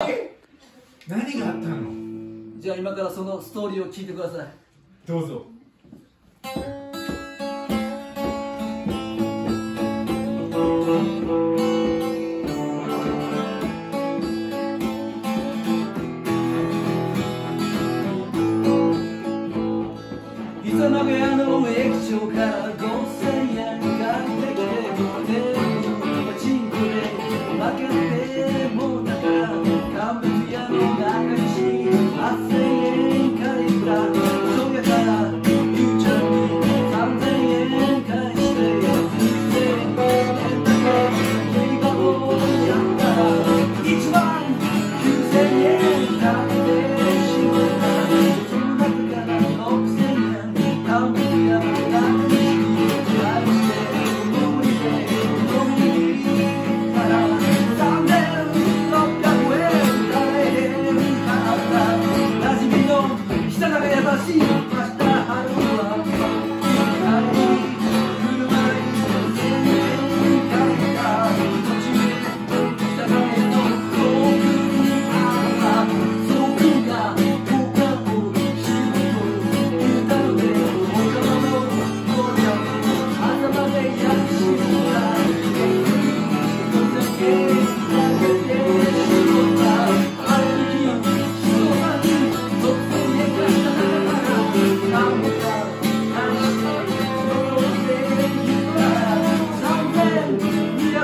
何があったの？じゃあ今からそのストーリーを聞いてください。どうぞ。磯の部屋の駅長から5000円買ってきてもねチンコで負けて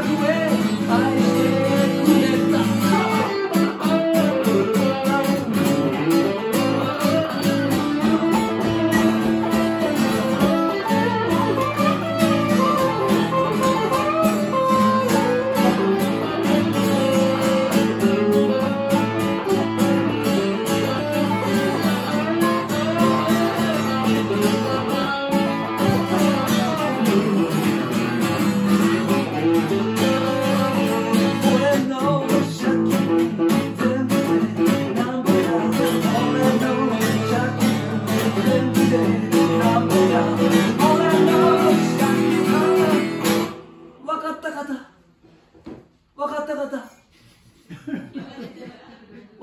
the way.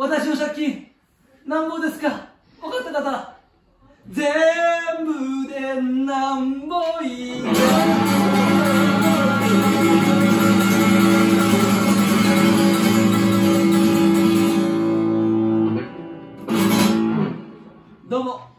私の借金、なんぼですか？分かった方？全部でなんぼいいよ。どうも。